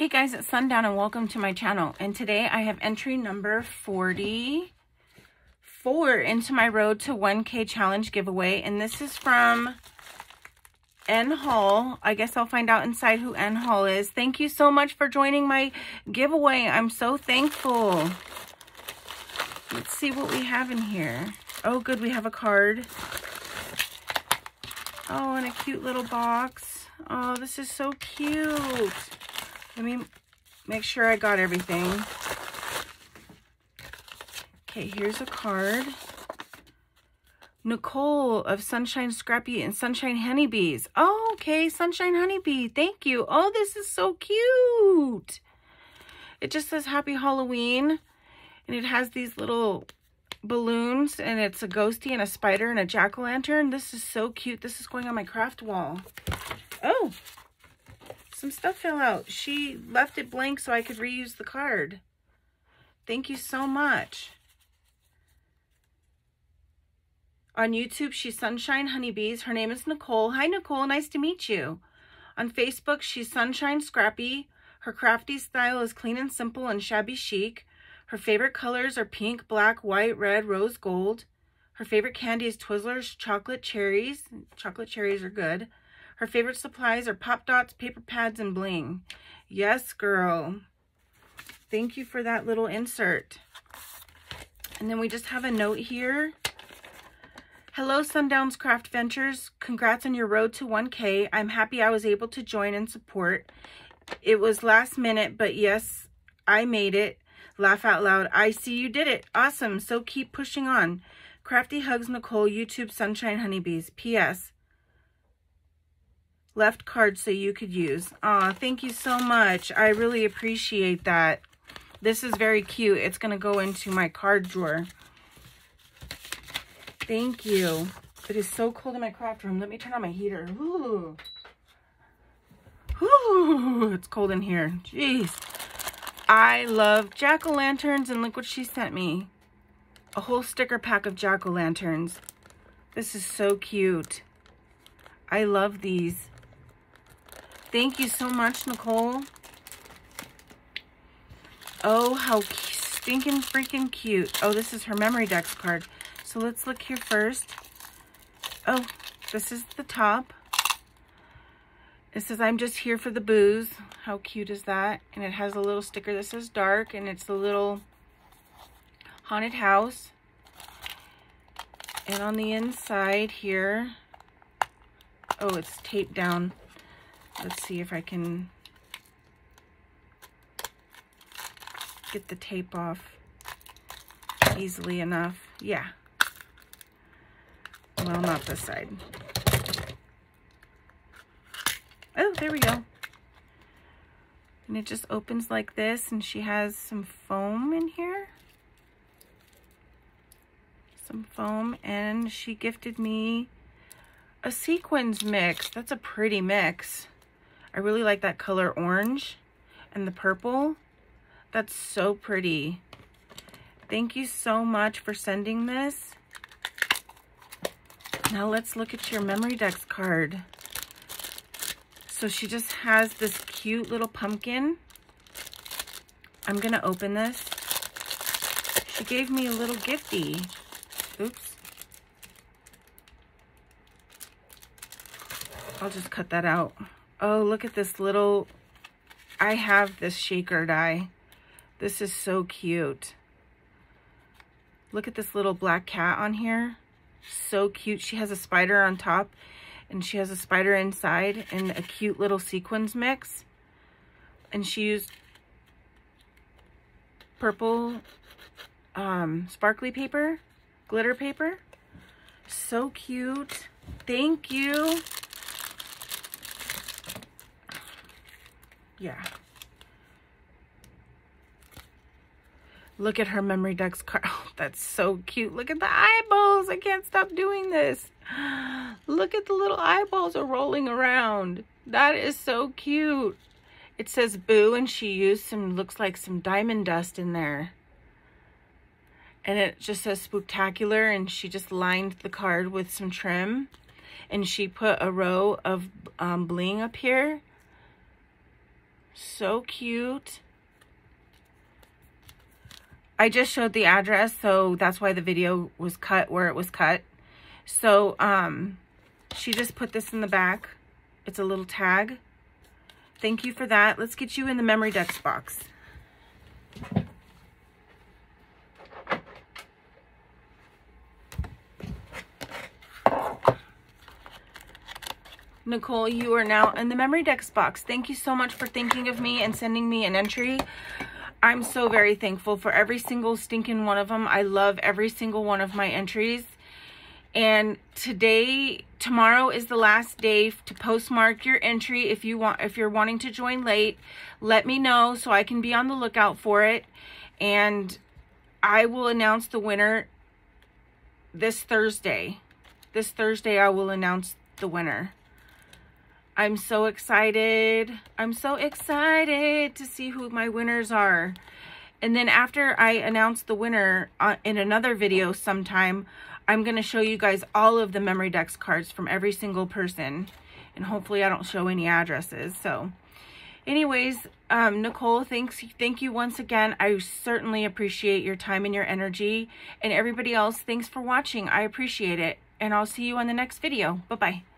Hey guys, it's Sundown and welcome to my channel. And today I have entry number 44 into my Road to 1K Challenge giveaway. And this is from N Hall. I guess I'll find out inside who N Hall is. Thank you so much for joining my giveaway. I'm so thankful. Let's see what we have in here. Oh, good. We have a card. Oh, and a cute little box. Oh, this is so cute. Let me make sure I got everything. Okay, here's a card. Nicole of Sunshine Scrappy and Sunshine Honeybees. Oh, okay, Sunshine Honeybee. Thank you. Oh, this is so cute. It just says Happy Halloween. And it has these little balloons. And it's a ghosty and a spider and a jack-o'-lantern. This is so cute. This is going on my craft wall. Oh, some stuff fell out. She left it blank so I could reuse the card. Thank you so much. On YouTube, she's Sunshine Honeybees. Her name is Nicole. Hi, Nicole. Nice to meet you. On Facebook, she's Sunshine Scrappy. Her crafty style is clean and simple and shabby chic. Her favorite colors are pink, black, white, red, rose, gold. Her favorite candy is Twizzlers chocolate cherries. Chocolate cherries are good. Her favorite supplies are Pop Dots, paper pads, and bling. Yes, girl. Thank you for that little insert. And then we just have a note here. Hello, Sundowns Craftventures. Congrats on your road to 1K. I'm happy I was able to join and support. It was last minute, but yes, I made it. Laugh out loud. I see you did it. Awesome. So keep pushing on. Crafty Hugs Nicole, YouTube Sunshine Honeybees. P.S left card so you could use. Aw, thank you so much. I really appreciate that. This is very cute. It's going to go into my card drawer. Thank you. It is so cold in my craft room. Let me turn on my heater. Ooh. Ooh, it's cold in here. Jeez. I love jack-o'-lanterns and look what she sent me. A whole sticker pack of jack-o'-lanterns. This is so cute. I love these. Thank you so much, Nicole. Oh, how stinking freaking cute. Oh, this is her Memorydex card. So let's look here first. Oh, this is the top. It says, I'm just here for the booze. How cute is that? And it has a little sticker that says dark, and it's a little haunted house. And on the inside here, oh, it's taped down. Let's see if I can get the tape off easily enough. Yeah. Well, not this side. Oh, there we go. And it just opens like this, and she has some foam in here. Some foam, and she gifted me a sequins mix. That's a pretty mix. I really like that color orange and the purple. That's so pretty. Thank you so much for sending this. Now let's look at your Memorydex card. So she just has this cute little pumpkin. I'm going to open this. She gave me a little gifty. Oops. I'll just cut that out. Oh, look at this little, I have this shaker die. This is so cute. Look at this little black cat on here. So cute. She has a spider on top and she has a spider inside and a cute little sequins mix. And she used purple um, sparkly paper, glitter paper. So cute. Thank you. Yeah. Look at her Memorydex card. Oh, that's so cute. Look at the eyeballs. I can't stop doing this. Look at the little eyeballs are rolling around. That is so cute. It says boo and she used some, looks like some diamond dust in there. And it just says spooktacular and she just lined the card with some trim. And she put a row of um, bling up here So cute. I just showed the address, so that's why the video was cut where it was cut. So, um, she just put this in the back. It's a little tag. Thank you for that. Let's get you in the Memorydex box. Nicole, you are now in the Memorydex box. Thank you so much for thinking of me and sending me an entry. I'm so very thankful for every single stinking one of them. I love every single one of my entries. And today, tomorrow is the last day to postmark your entry. If you want, if you're wanting to join late, let me know so I can be on the lookout for it. And I will announce the winner this Thursday. This Thursday, I will announce the winner. I'm so excited. I'm so excited to see who my winners are. And then after I announce the winner uh, in another video sometime, I'm going to show you guys all of the Memorydex cards from every single person. And hopefully I don't show any addresses. So anyways, um, Nicole, thanks. Thank you once again. I certainly appreciate your time and your energy. And everybody else, thanks for watching. I appreciate it. And I'll see you on the next video. Bye-bye.